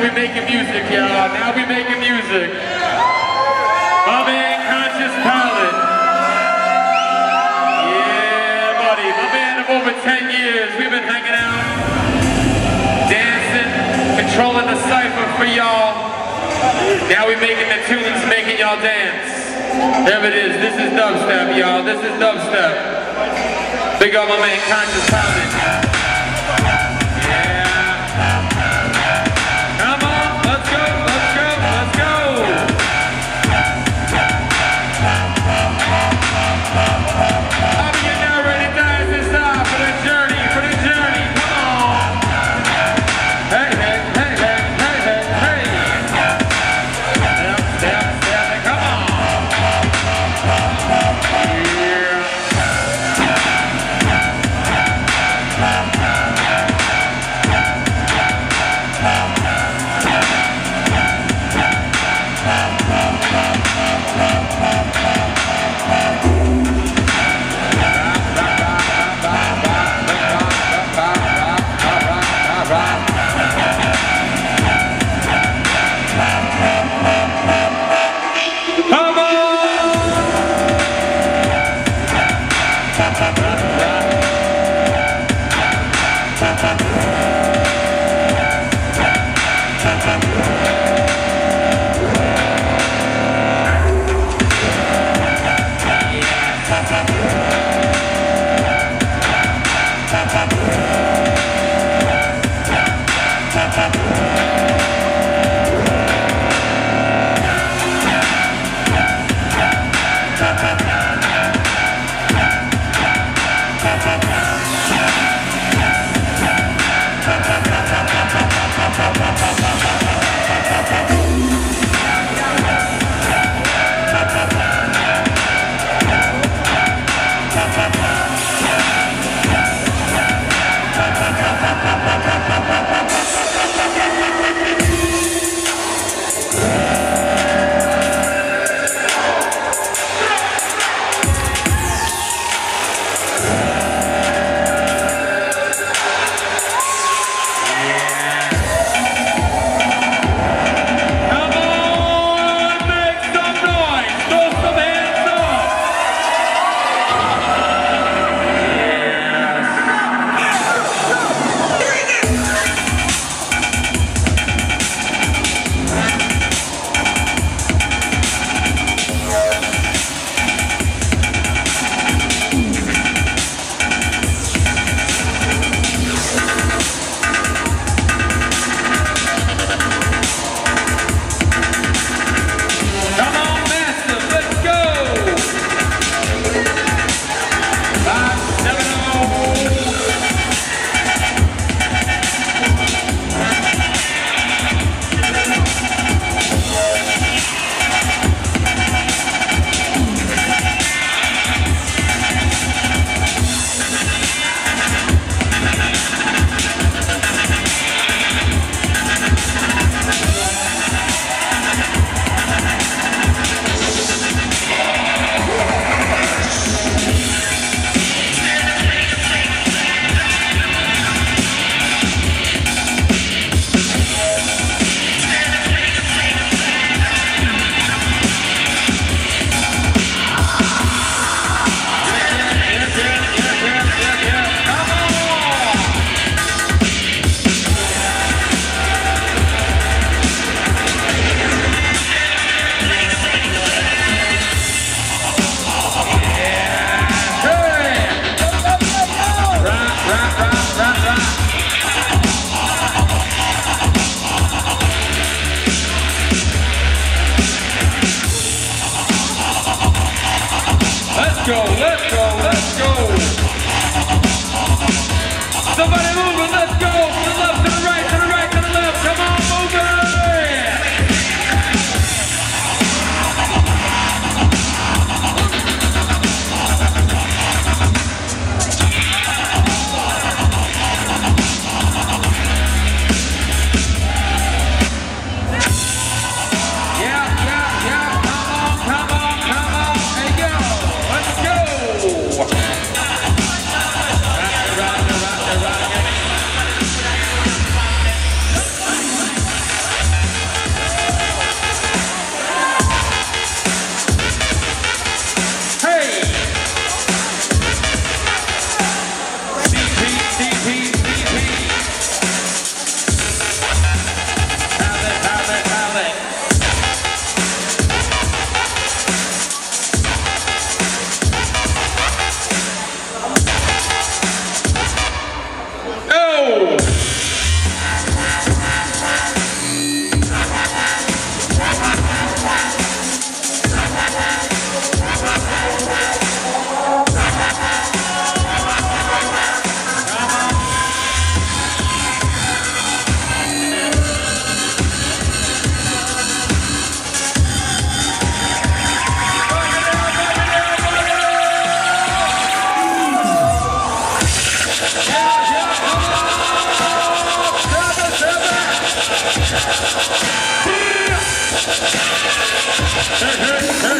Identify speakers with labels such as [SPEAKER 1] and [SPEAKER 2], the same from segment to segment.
[SPEAKER 1] now we making music, y'all. Now we making music. My man, Conscious Pilot. Yeah, buddy. My man of over 10 years. We've been hanging out, dancing, controlling the cipher for y'all. Now we making the tunes, making y'all dance. There it is. This is dubstep, y'all. This is dubstep. Big up my man, Conscious Pilot. Let's Hey, hey, hey.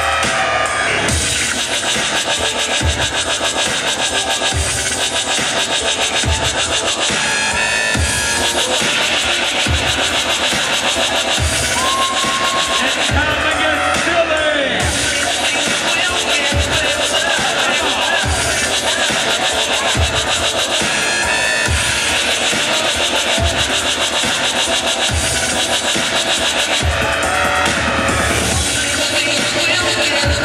[SPEAKER 1] Yeah.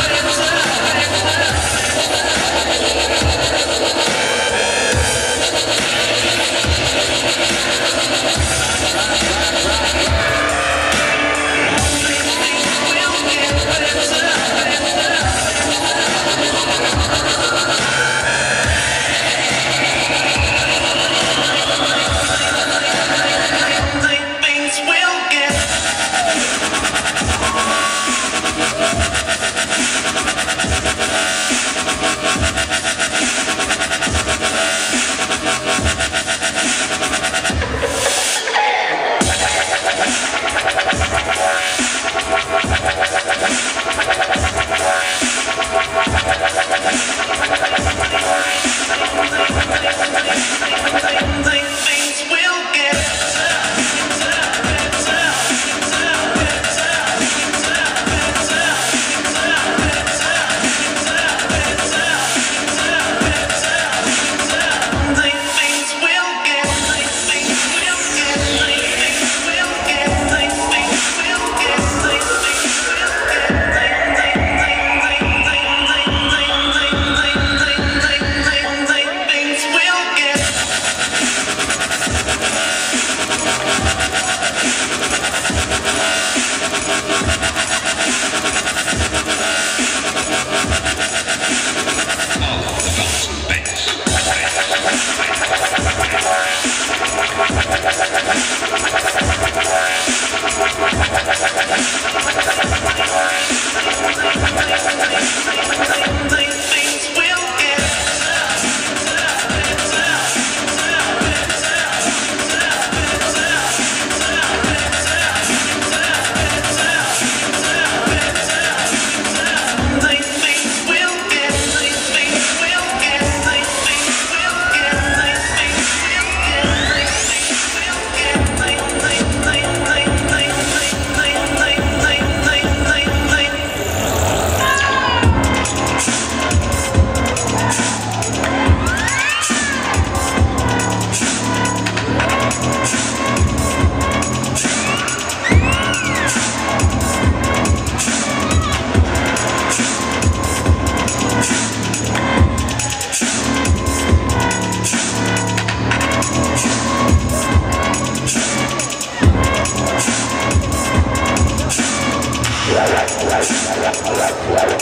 [SPEAKER 1] Yeah.